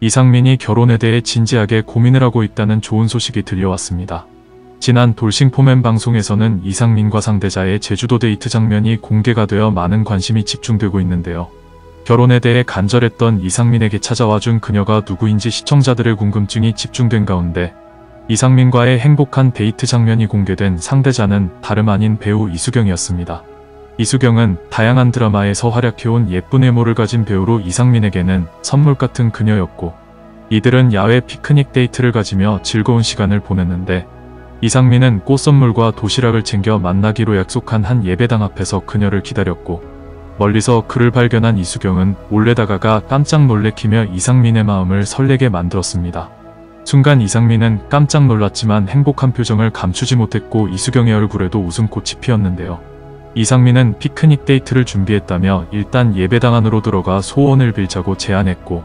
이상민이 결혼에 대해 진지하게 고민을 하고 있다는 좋은 소식이 들려왔습니다. 지난 돌싱 포맨 방송에서는 이상민과 상대자의 제주도 데이트 장면이 공개가 되어 많은 관심이 집중되고 있는데요. 결혼에 대해 간절했던 이상민에게 찾아와준 그녀가 누구인지 시청자들의 궁금증이 집중된 가운데 이상민과의 행복한 데이트 장면이 공개된 상대자는 다름 아닌 배우 이수경이었습니다. 이수경은 다양한 드라마에서 활약해온 예쁜 외모를 가진 배우로 이상민에게는 선물 같은 그녀였고 이들은 야외 피크닉 데이트를 가지며 즐거운 시간을 보냈는데 이상민은 꽃 선물과 도시락을 챙겨 만나기로 약속한 한 예배당 앞에서 그녀를 기다렸고 멀리서 그를 발견한 이수경은 몰래 다가가 깜짝 놀래키며 이상민의 마음을 설레게 만들었습니다. 순간 이상민은 깜짝 놀랐지만 행복한 표정을 감추지 못했고 이수경의 얼굴에도 웃음꽃이 피었는데요. 이상민은 피크닉 데이트를 준비했다며 일단 예배당 안으로 들어가 소원을 빌자고 제안했고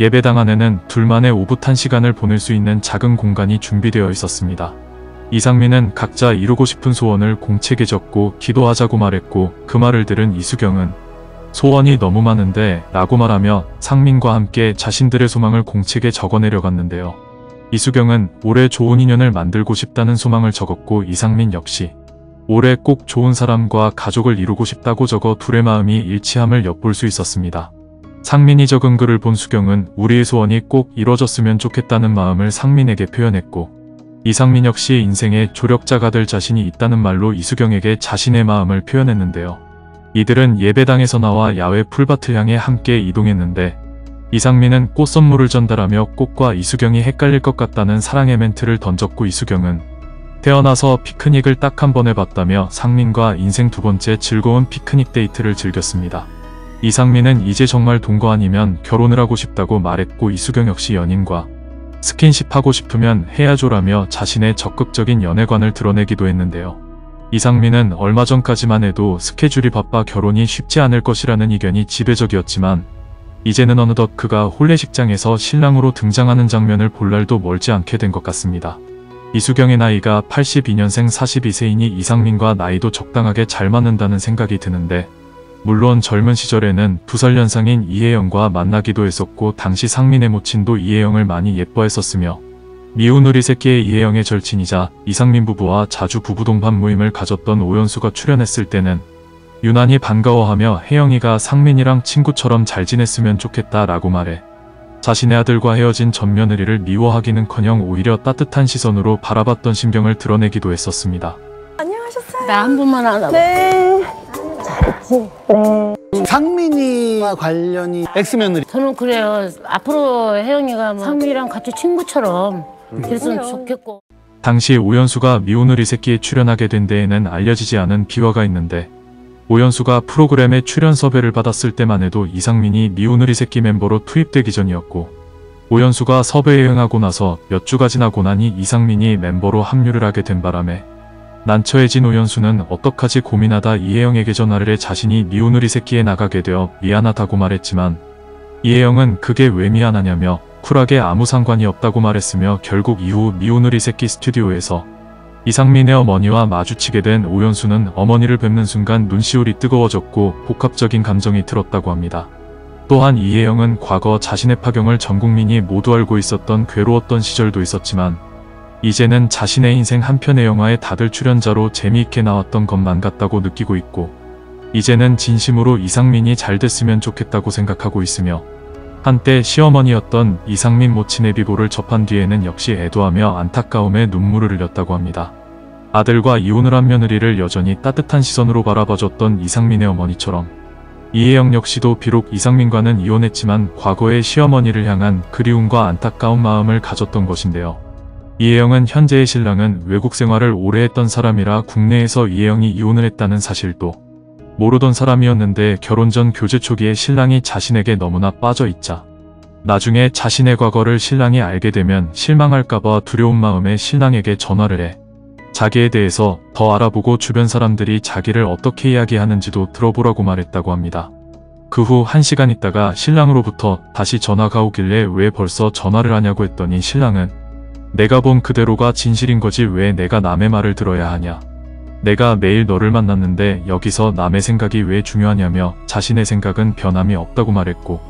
예배당 안에는 둘만의 오붓한 시간을 보낼 수 있는 작은 공간이 준비되어 있었습니다. 이상민은 각자 이루고 싶은 소원을 공책에 적고 기도하자고 말했고 그 말을 들은 이수경은 소원이 너무 많은데 라고 말하며 상민과 함께 자신들의 소망을 공책에 적어내려 갔는데요. 이수경은 올해 좋은 인연을 만들고 싶다는 소망을 적었고 이상민 역시 올해 꼭 좋은 사람과 가족을 이루고 싶다고 적어 둘의 마음이 일치함을 엿볼 수 있었습니다. 상민이 적은 글을 본 수경은 우리의 소원이 꼭 이뤄졌으면 좋겠다는 마음을 상민에게 표현했고 이상민 역시 인생의 조력자가 될 자신이 있다는 말로 이수경에게 자신의 마음을 표현했는데요. 이들은 예배당에서 나와 야외 풀밭을 향해 함께 이동했는데 이상민은 꽃 선물을 전달하며 꽃과 이수경이 헷갈릴 것 같다는 사랑의 멘트를 던졌고 이수경은 태어나서 피크닉을 딱 한 번 해봤다며 상민과 인생 두 번째 즐거운 피크닉 데이트를 즐겼습니다. 이상민은 이제 정말 동거 아니면 결혼을 하고 싶다고 말했고 이수경 역시 연인과 스킨십하고 싶으면 해야죠라며 자신의 적극적인 연애관을 드러내기도 했는데요. 이상민은 얼마 전까지만 해도 스케줄이 바빠 결혼이 쉽지 않을 것이라는 의견이 지배적이었지만 이제는 어느덧 그가 혼례식장에서 신랑으로 등장하는 장면을 볼 날도 멀지 않게 된 것 같습니다. 이수경의 나이가 82년생 42세이니 이상민과 나이도 적당하게 잘 맞는다는 생각이 드는데 물론 젊은 시절에는 두살 연상인 이혜영과 만나기도 했었고 당시 상민의 모친도 이혜영을 많이 예뻐했었으며 미운 우리 새끼의 이혜영의 절친이자 이상민 부부와 자주 부부 동반 모임을 가졌던 오연수가 출연했을 때는 유난히 반가워하며 혜영이가 상민이랑 친구처럼 잘 지냈으면 좋겠다 라고 말해 자신의 아들과 헤어진 전며느리를 미워하기는커녕 오히려 따뜻한 시선으로 바라봤던 심경을 드러내기도 했었습니다. 안녕하셨어요. 나 한 번만 하라고. 네. 잘했지. 네. 상민이와 관련이 엑스며느리 저는 그래요. 앞으로 혜영이가 뭐 상민이랑 같이 친구처럼 그랬으면 그럼요. 좋겠고. 당시 오연수가 미운 우리 새끼에 출연하게 된 데에는 알려지지 않은 비화가 있는데 오연수가 프로그램에 출연 섭외를 받았을 때만 해도 이상민이 미운 우리 새끼 멤버로 투입되기 전이었고 오연수가 섭외에 응하고 나서 몇 주가 지나고 나니 이상민이 멤버로 합류를 하게 된 바람에 난처해진 오연수는 어떡하지 고민하다 이혜영에게 전화를 해 자신이 미운 우리 새끼에 나가게 되어 미안하다고 말했지만 이혜영은 그게 왜 미안하냐며 쿨하게 아무 상관이 없다고 말했으며 결국 이후 미운 우리 새끼 스튜디오에서 이상민의 어머니와 마주치게 된 오연수는 어머니를 뵙는 순간 눈시울이 뜨거워졌고 복합적인 감정이 들었다고 합니다. 또한 이혜영은 과거 자신의 파경을 전 국민이 모두 알고 있었던 괴로웠던 시절도 있었지만 이제는 자신의 인생 한 편의 영화에 다들 출연자로 재미있게 나왔던 것만 같다고 느끼고 있고 이제는 진심으로 이상민이 잘 됐으면 좋겠다고 생각하고 있으며 한때 시어머니였던 이상민 모친의 비보를 접한 뒤에는 역시 애도하며 안타까움에 눈물을 흘렸다고 합니다. 아들과 이혼을 한 며느리를 여전히 따뜻한 시선으로 바라봐줬던 이상민의 어머니처럼 이혜영 역시도 비록 이상민과는 이혼했지만 과거의 시어머니를 향한 그리움과 안타까운 마음을 가졌던 것인데요. 이혜영은 현재의 신랑은 외국 생활을 오래 했던 사람이라 국내에서 이혜영이 이혼을 했다는 사실도 모르던 사람이었는데 결혼 전 교제 초기에 신랑이 자신에게 너무나 빠져 있자 나중에 자신의 과거를 신랑이 알게 되면 실망할까봐 두려운 마음에 신랑에게 전화를 해 자기에 대해서 더 알아보고 주변 사람들이 자기를 어떻게 이야기하는지도 들어보라고 말했다고 합니다. 그후한 시간 있다가 신랑으로부터 다시 전화가 오길래 왜 벌써 전화를 하냐고 했더니 신랑은 내가 본 그대로가 진실인 거지 왜 내가 남의 말을 들어야 하냐. 내가 매일 너를 만났는데 여기서 남의 생각이 왜 중요하냐며 자신의 생각은 변함이 없다고 말했고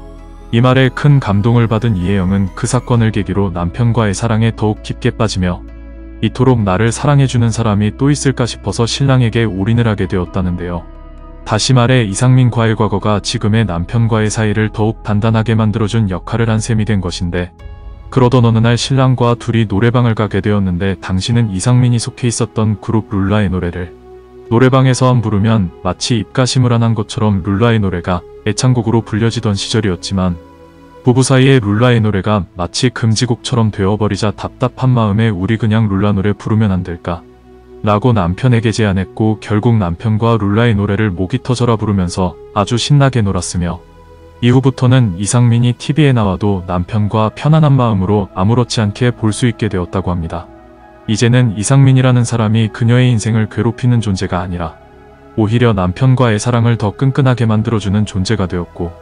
이 말에 큰 감동을 받은 이혜영은 그 사건을 계기로 남편과의 사랑에 더욱 깊게 빠지며 이토록 나를 사랑해주는 사람이 또 있을까 싶어서 신랑에게 올인을 하게 되었다는데요. 다시 말해 이상민과의 과거가 지금의 남편과의 사이를 더욱 단단하게 만들어준 역할을 한 셈이 된 것인데 그러던 어느 날 신랑과 둘이 노래방을 가게 되었는데 당신은 이상민이 속해 있었던 그룹 룰라의 노래를 노래방에서 부르면 마치 입가심을 안 한 것처럼 룰라의 노래가 애창곡으로 불려지던 시절이었지만 부부 사이에 룰라의 노래가 마치 금지곡처럼 되어버리자 답답한 마음에 우리 그냥 룰라 노래 부르면 안 될까? 라고 남편에게 제안했고 결국 남편과 룰라의 노래를 목이 터져라 부르면서 아주 신나게 놀았으며 이후부터는 이상민이 TV에 나와도 남편과 편안한 마음으로 아무렇지 않게 볼 수 있게 되었다고 합니다. 이제는 이상민이라는 사람이 그녀의 인생을 괴롭히는 존재가 아니라 오히려 남편과의 사랑을 더 끈끈하게 만들어주는 존재가 되었고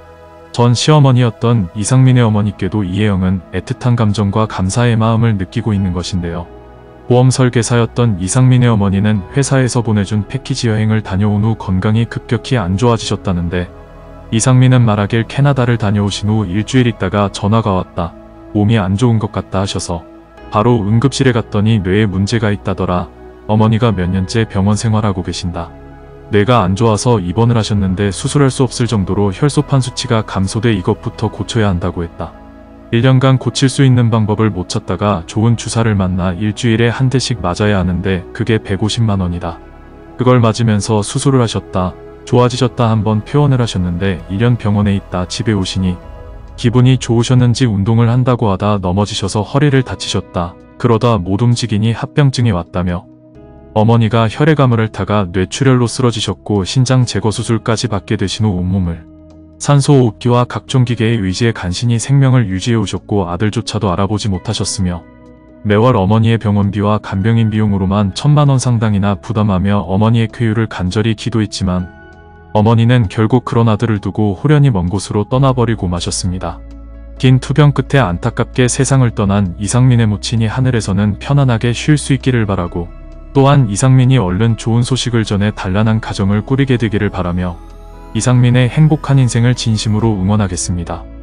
전 시어머니였던 이상민의 어머니께도 이혜영은 애틋한 감정과 감사의 마음을 느끼고 있는 것인데요. 보험 설계사였던 이상민의 어머니는 회사에서 보내준 패키지 여행을 다녀온 후 건강이 급격히 안 좋아지셨다는데 이상민은 말하길 캐나다를 다녀오신 후 일주일 있다가 전화가 왔다. 몸이 안 좋은 것 같다 하셔서 바로 응급실에 갔더니 뇌에 문제가 있다더라. 어머니가 몇 년째 병원 생활하고 계신다. 뇌가 안 좋아서 입원을 하셨는데 수술할 수 없을 정도로 혈소판 수치가 감소돼 이것부터 고쳐야 한다고 했다. 1년간 고칠 수 있는 방법을 못 찾다가 좋은 주사를 만나 일주일에 한 대씩 맞아야 하는데 그게 150만 원이다. 그걸 맞으면서 수술을 하셨다. 좋아지셨다 한번 표현을 하셨는데 1년 병원에 있다 집에 오시니 기분이 좋으셨는지 운동을 한다고 하다 넘어지셔서 허리를 다치셨다. 그러다 못 움직이니 합병증이 왔다며 어머니가 혈액암을 앓다가 뇌출혈로 쓰러지셨고 신장 제거 수술까지 받게 되신 후 온몸을 산소호흡기와 각종 기계에 의지해 간신히 생명을 유지해 오셨고 아들조차도 알아보지 못하셨으며 매월 어머니의 병원비와 간병인 비용으로만 천만 원 상당이나 부담하며 어머니의 쾌유를 간절히 기도했지만 어머니는 결국 그런 아들을 두고 호련히 먼 곳으로 떠나버리고 마셨습니다. 긴 투병 끝에 안타깝게 세상을 떠난 이상민의 모친이 하늘에서는 편안하게 쉴 수 있기를 바라고 또한 이상민이 얼른 좋은 소식을 전해 단란한 가정을 꾸리게 되기를 바라며 이상민의 행복한 인생을 진심으로 응원하겠습니다.